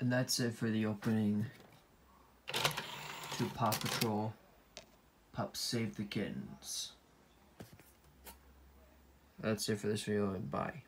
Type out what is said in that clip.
And that's it for the opening to Paw Patrol Pups Save the Kittens. That's it for this video, and bye.